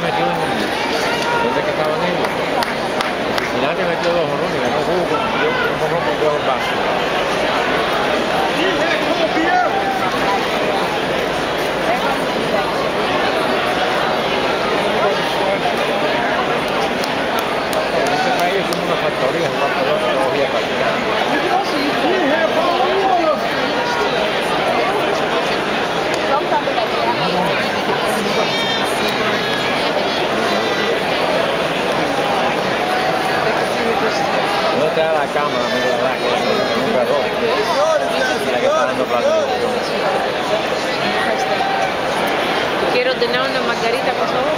metió un... ¿Dónde que estaban ellos? Cincinnati metió dos horrores, ganó Hugo, metió un horror con dos En este país es una factoría. Quiero tener una margarita, por favor.